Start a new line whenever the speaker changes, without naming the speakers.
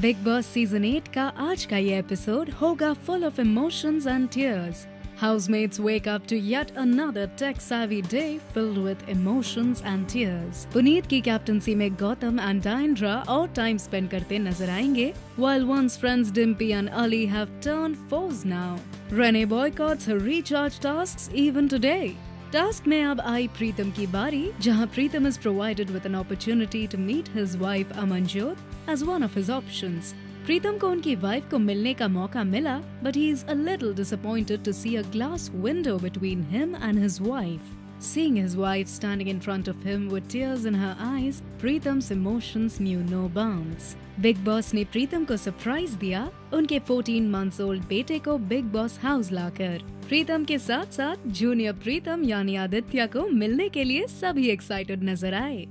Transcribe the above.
Big boss season 8 का आज का ये एपिसोड होगा full of emotions and tears Housemates wake up to yet another tech-savvy day filled with emotions and tears. Puneet की captaincy में Gautam and Diandra और time spend करते नज़र आएँगे while once friends Dimpy and Ali have turned foes now. Rene boycotts her recharge tasks even today. Task में अब आई प्रीतम की बारी, जहाँ Pritam is provided with an opportunity to meet his wife Aman Jyot as one of his option Pritam को उनकी wife को मिलने का मौका मिला but he is a little disappointed to see a glass window between him and his wife Seeing his wife standing in front of him with tears in her eyes, Pritham's emotions knew no bounds. Big boss ने प्रीतम को surprise दिया उनके 14 months old बेटे को big boss house लाकर प्रीतम के साथ साथ जूनियर प्रीतम यानी आदित्य को मिलने के लिए सभी एक्साइटेड नज़र आए